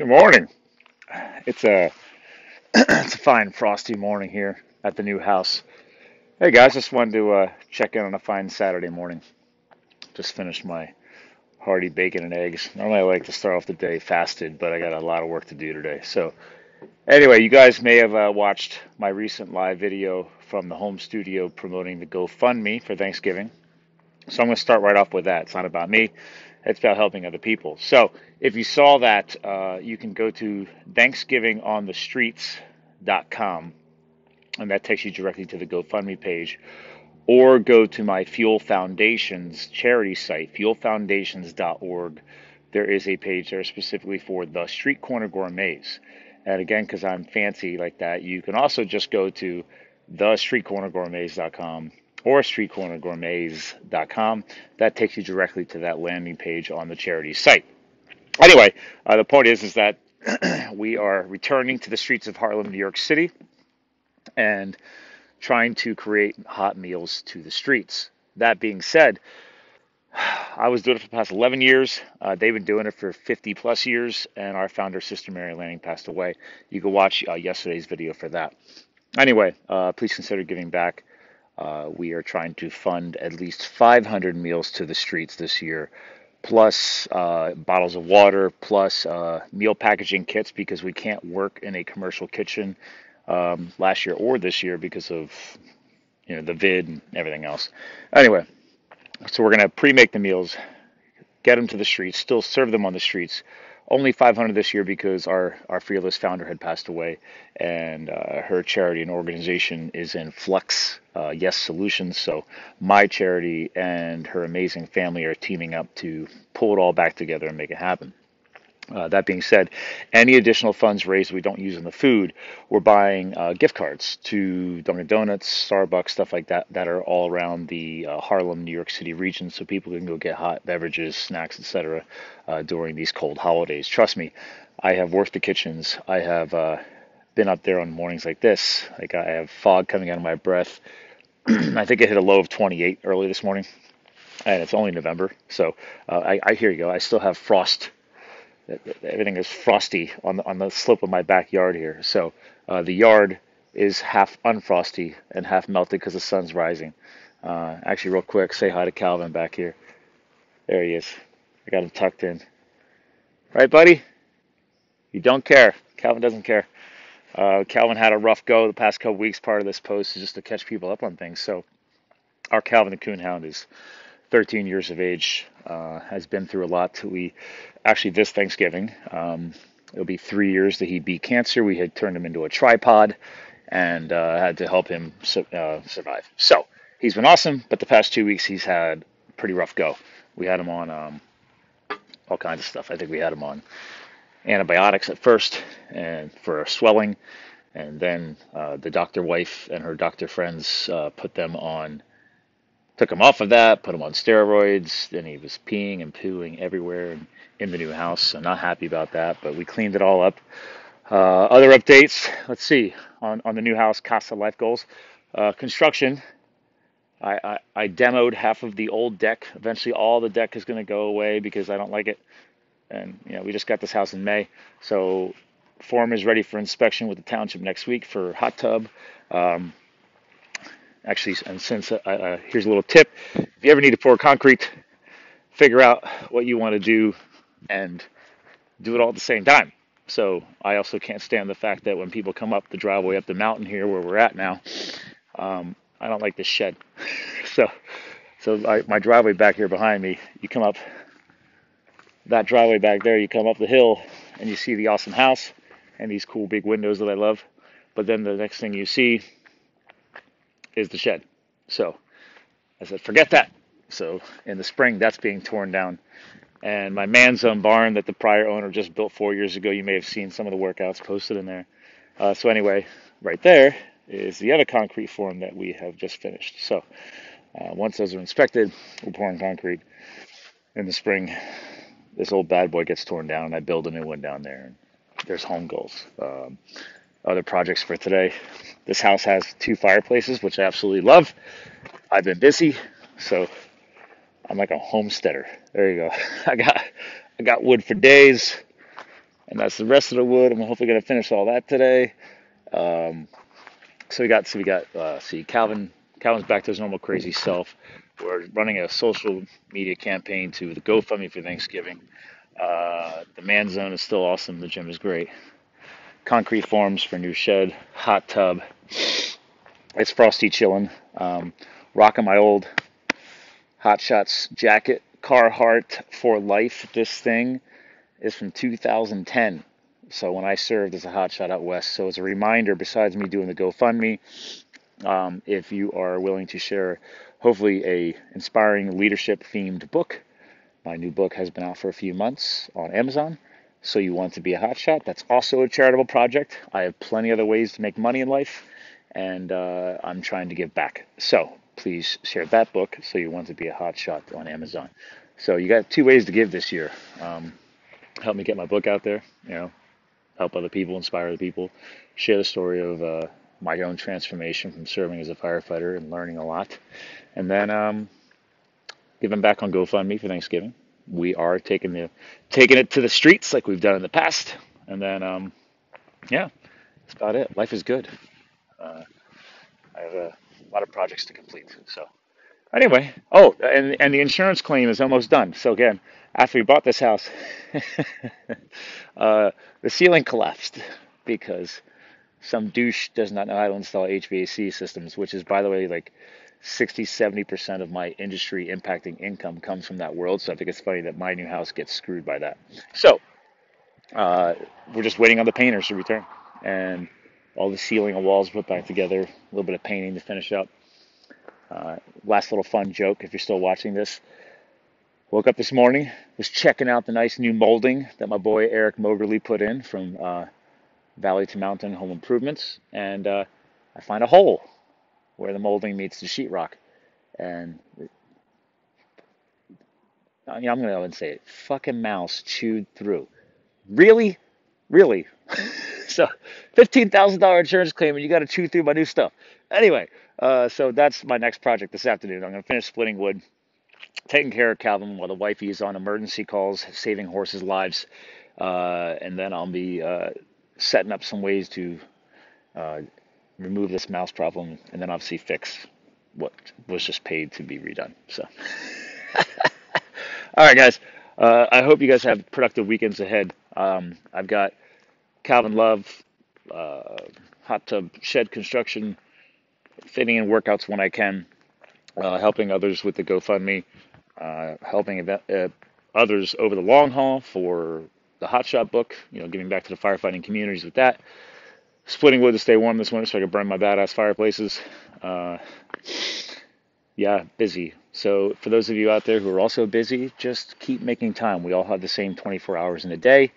Good morning. It's a it's a fine frosty morning here at the new house. Hey guys, just wanted to uh, check in on a fine Saturday morning. Just finished my hearty bacon and eggs. Normally I like to start off the day fasted, but I got a lot of work to do today. So anyway, you guys may have uh, watched my recent live video from the home studio promoting the GoFundMe for Thanksgiving. So I'm going to start right off with that. It's not about me. It's about helping other people. So if you saw that, uh, you can go to ThanksgivingOnTheStreets.com, and that takes you directly to the GoFundMe page, or go to my Fuel Foundation's charity site, fuelfoundations.org. There is a page there specifically for the Street Corner Gourmets. And again, because I'm fancy like that, you can also just go to thestreetcornergourmets.com or streetcornergourmets.com. That takes you directly to that landing page on the charity site. Anyway, uh, the point is is that we are returning to the streets of Harlem, New York City, and trying to create hot meals to the streets. That being said, I was doing it for the past 11 years. Uh, they've been doing it for 50 plus years, and our founder, Sister Mary Lanning, passed away. You can watch uh, yesterday's video for that. Anyway, uh, please consider giving back. Uh, we are trying to fund at least 500 meals to the streets this year, plus uh, bottles of water, plus uh, meal packaging kits because we can't work in a commercial kitchen um, last year or this year because of you know the vid and everything else. Anyway, so we're gonna pre-make the meals, get them to the streets, still serve them on the streets, only 500 this year because our, our fearless founder had passed away and uh, her charity and organization is in flux uh, yes solutions. So my charity and her amazing family are teaming up to pull it all back together and make it happen uh, that being said, any additional funds raised we don't use in the food, we're buying uh, gift cards to Dunkin' Donuts, Starbucks, stuff like that, that are all around the uh, Harlem, New York City region, so people can go get hot beverages, snacks, etc. Uh, during these cold holidays. Trust me, I have worked the kitchens. I have uh, been up there on mornings like this. Like I have fog coming out of my breath. I think it hit a low of 28 early this morning, and it's only November, so uh, I, I hear you go. I still have frost everything is frosty on the, on the slope of my backyard here. So uh, the yard is half unfrosty and half melted because the sun's rising. Uh, actually, real quick, say hi to Calvin back here. There he is. I got him tucked in. Right, buddy? You don't care. Calvin doesn't care. Uh, Calvin had a rough go the past couple weeks. Part of this post is just to catch people up on things. So our Calvin the Coonhound is 13 years of age, uh, has been through a lot. We actually this Thanksgiving, um, it'll be three years that he beat cancer. We had turned him into a tripod and uh, had to help him su- uh, survive. So he's been awesome, but the past two weeks he's had pretty rough go. We had him on um, all kinds of stuff. I think we had him on antibiotics at first and for swelling, and then uh, the doctor wife and her doctor friends uh, put them on took him off of that, put him on steroids. Then he was peeing and pooing everywhere in, the new house. So not happy about that, but we cleaned it all up. Uh, other updates. Let's see on on the new house Casa Life Goals uh, construction. I, I, I demoed half of the old deck. Eventually, all the deck is going to go away because I don't like it. And you know, we just got this house in May, so form is ready for inspection with the township next week for hot tub. Um, actually, and since uh, uh, here's a little tip: if you ever need to pour concrete, figure out what you want to do and do it all at the same time. So I also can't stand the fact that when people come up the driveway up the mountain here where we're at now, um, I don't like this shed. so, so I, my driveway back here behind me, you come up that driveway back there, you come up the hill and you see the awesome house and these cool big windows that I love. But then the next thing you see is the shed. So I said, forget that. So in the spring, that's being torn down. And my man zone barn that the prior owner just built four years ago, you may have seen some of the workouts posted in there. Uh, so anyway, right there is the other concrete form that we have just finished. So uh, once those are inspected, we're pouring concrete. In the spring, this old bad boy gets torn down, and I build a new one down there. There's home goals. Um, other projects for today. This house has two fireplaces, which I absolutely love. I've been busy, so I'm like a homesteader. There you go. I got I got wood for days, and that's the rest of the wood. I'm hopefully gonna finish all that today. Um, so we got so we got uh, see Calvin Calvin's back to his normal crazy self. We're running a social media campaign to the GoFundMe for Thanksgiving. Uh, the man zone is still awesome. The gym is great. Concrete forms for new shed, hot tub. It's frosty chilling. Um, rocking my old Hot Shots jacket, Carhartt for life. This thing is from 2010. So when I served as a hot shot out west, so as a reminder, besides me doing the GoFundMe, um, if you are willing to share, hopefully a inspiring leadership themed book, my new book has been out for a few months on Amazon. So you want to be a hotshot? That's also a charitable project. I have plenty other ways to make money in life, and uh, I'm trying to give back. So please share that book. So you want to be a hotshot on Amazon. So you got two ways to give this year. Um, help me get my book out there. You know, help other people, inspire other people, share the story of uh, my own transformation from serving as a firefighter and learning a lot, and then um, giving back on GoFundMe for Thanksgiving we are taking the taking it to the streets like we've done in the past. And then, um, yeah, that's about it. Life is good. Uh, I have a lot of projects to complete. So anyway, oh, and and the insurance claim is almost done. So again, after we bought this house, uh, the ceiling collapsed because some douche does not know how to install HVAC systems, which is, by the way, like 60, 70% of my industry impacting income comes from that world. So I think it's funny that my new house gets screwed by that. So uh, we're just waiting on the painters to return and all the ceiling and walls put back together, a little bit of painting to finish up. Uh, last little fun joke if you're still watching this. Woke up this morning, was checking out the nice new molding that my boy Eric Mogerly put in from uh, Valley to Mountain Home Improvements, and uh, I find a hole where the molding meets the sheetrock. And you know, I'm going to go and say it. Fucking mouse chewed through. Really? Really? so, $15,000 insurance claim and you got to chew through my new stuff. Anyway, uh, so that's my next project this afternoon. I'm going to finish splitting wood, taking care of Calvin while the wifey is on emergency calls, saving horses' lives. Uh, and then I'll be uh, setting up some ways to uh, remove this mouse problem, and then obviously fix what was just paid to be redone. So, all right, guys. Uh, I hope you guys have productive weekends ahead. Um, I've got Calvin Love, uh, hot tub shed construction, fitting in workouts when I can, uh, helping others with the GoFundMe, uh, helping uh, others over the long haul for the Hot Shot book. You know, giving back to the firefighting communities with that splitting wood to stay warm this winter so I could burn my badass fireplaces. Uh, yeah, busy. So for those of you out there who are also busy, just keep making time. We all have the same 24 hours in a day.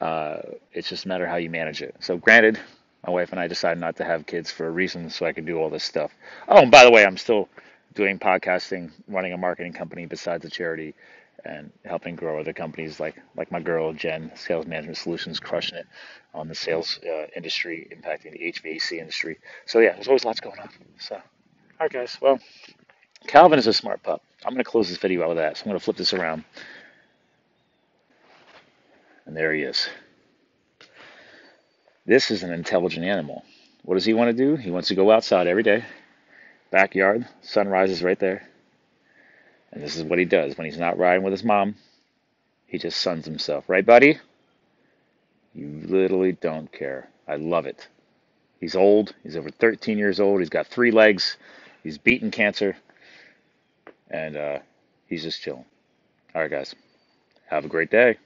Uh, it's just a matter how you manage it. So granted, my wife and I decided not to have kids for a reason, so I could do all this stuff. Oh, and by the way, I'm still doing podcasting, running a marketing company besides a charity, and helping grow other companies like like my girl Jen, Sales Management Solutions, crushing it on the sales uh, industry, impacting the HVAC industry. So yeah, there's always lots going on. So, all right, guys. Well, Calvin is a smart pup. I'm going to close this video out with that. So I'm going to flip this around, and there he is. This is an intelligent animal. What does he want to do? He wants to go outside every day, backyard. Sun rises right there and this is what he does when he's not riding with his mom. He just suns himself. Right, buddy? You literally don't care. I love it. He's old. He's over 13 years old. He's got three legs. He's beaten cancer. And uh, he's just chilling. All right, guys. Have a great day.